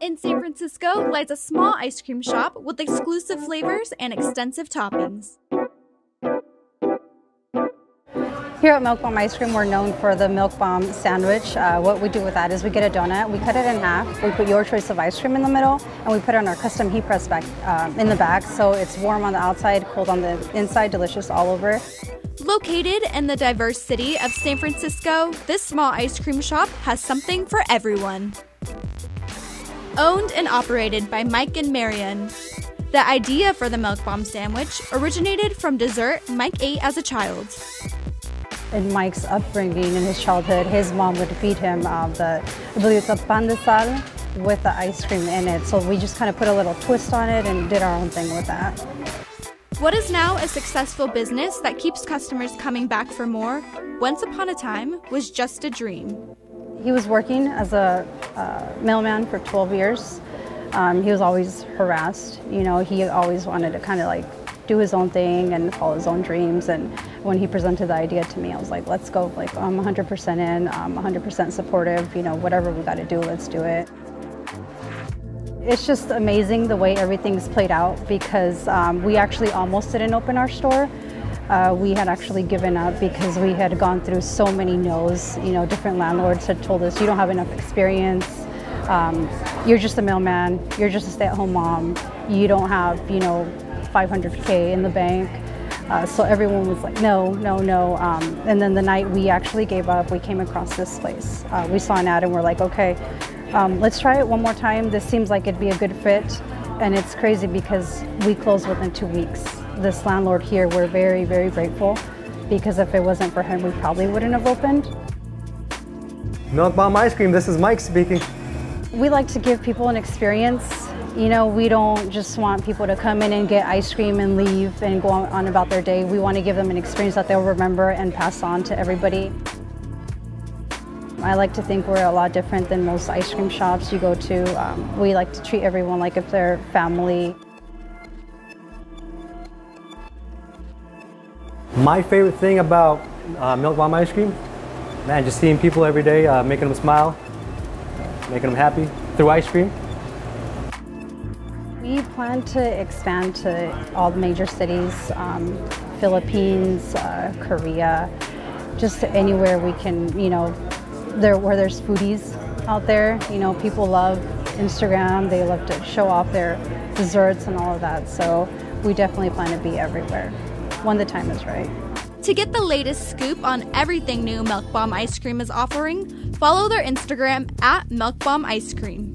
in San Francisco lies a small ice cream shop with exclusive flavors and extensive toppings. Here at Milk Bomb Ice Cream, we're known for the Milk Bomb sandwich. Uh, what we do with that is we get a donut, we cut it in half, we put your choice of ice cream in the middle, and we put it on our custom heat press back uh, in the back, so it's warm on the outside, cold on the inside, delicious all over. Located in the diverse city of San Francisco, this small ice cream shop has something for everyone. Owned and operated by Mike and Marion, the idea for the Milk Bomb sandwich originated from dessert Mike ate as a child in Mike's upbringing in his childhood, his mom would feed him uh, the, I believe it's a pan de sal with the ice cream in it. So we just kind of put a little twist on it and did our own thing with that. What is now a successful business that keeps customers coming back for more, once upon a time was just a dream. He was working as a uh, mailman for 12 years. Um, he was always harassed. You know, he always wanted to kind of like do his own thing and follow his own dreams. And when he presented the idea to me, I was like, let's go. Like, I'm 100% in, I'm 100% supportive. You know, whatever we got to do, let's do it. It's just amazing the way everything's played out because um, we actually almost didn't open our store. Uh, we had actually given up because we had gone through so many no's. You know, different landlords had told us, you don't have enough experience. Um, you're just a mailman. You're just a stay-at-home mom. You don't have, you know, 500K in the bank. Uh, so everyone was like, no, no, no. Um, and then the night we actually gave up, we came across this place. Uh, we saw an ad and we're like, okay, um, let's try it one more time. This seems like it'd be a good fit. And it's crazy because we closed within two weeks. This landlord here, we're very, very grateful because if it wasn't for him, we probably wouldn't have opened. Milk Bomb Ice Cream, this is Mike speaking. We like to give people an experience you know, we don't just want people to come in and get ice cream and leave and go on about their day. We want to give them an experience that they'll remember and pass on to everybody. I like to think we're a lot different than most ice cream shops you go to. Um, we like to treat everyone like if they're family. My favorite thing about uh, Milk Bomb ice cream, man, just seeing people every day, uh, making them smile, making them happy through ice cream. We plan to expand to all the major cities, um, Philippines, uh, Korea, just anywhere we can, you know, there where there's foodies out there. You know, people love Instagram. They love to show off their desserts and all of that. So we definitely plan to be everywhere when the time is right. To get the latest scoop on everything new Milk Bomb Ice Cream is offering, follow their Instagram at Milk Bomb Ice Cream.